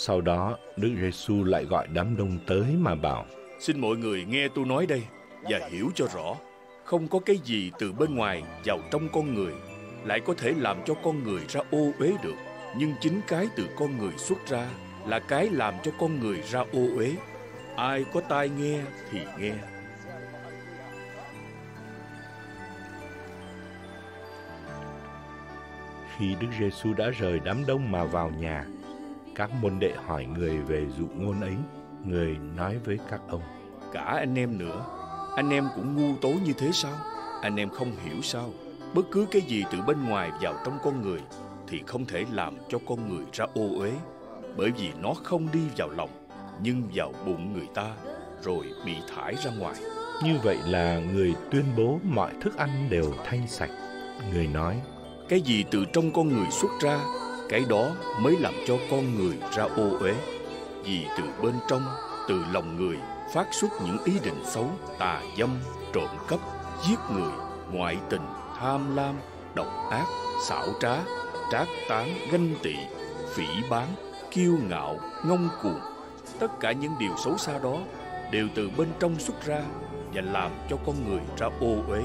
Sau đó, Đức Giêsu lại gọi đám đông tới mà bảo: Xin mọi người nghe tôi nói đây và hiểu cho rõ. Không có cái gì từ bên ngoài vào trong con người lại có thể làm cho con người ra ô uế được. Nhưng chính cái từ con người xuất ra là cái làm cho con người ra ô uế. Ai có tai nghe thì nghe. Khi Đức Giêsu đã rời đám đông mà vào nhà, các môn đệ hỏi người về dụ ngôn ấy. Người nói với các ông: Cả anh em nữa, anh em cũng ngu tối như thế sao? Anh em không hiểu sao? Bất cứ cái gì từ bên ngoài vào trong con người thì không thể làm cho con người ra ô uế, bởi vì nó không đi vào lòng nhưng vào bụng người ta rồi bị thải ra ngoài. Như vậy là người tuyên bố mọi thức ăn đều thanh sạch. Người nói: Cái gì từ trong con người xuất ra, cái đó mới làm cho con người ra ô uế. Vì từ bên trong, từ lòng người phát xuất những ý định xấu, tà dâm, trộm cắp, giết người, ngoại tình, tham lam, độc ác, xảo trá, trác tán, ganh tị, phỉ báng, kiêu ngạo, ngông cuồng. Tất cả những điều xấu xa đó đều từ bên trong xuất ra và làm cho con người ra ô uế